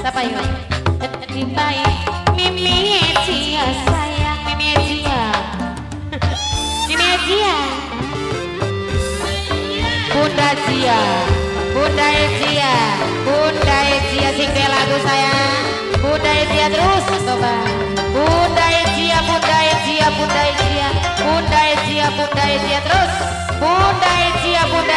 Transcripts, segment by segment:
Siapa yuk? Ditai Mimi Ejia sayang Mimi Ejia Mimi Ejia Bunda Ejia Bunda Ejia Bunda Ejia sing lagu sayang Bunda Ejia terus coba. Bunda Ejia Bunda Ejia Bunda Ejia Bunda Ejia Bunda Ejia terus. Bunda Ejia Bunda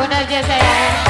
Benar aja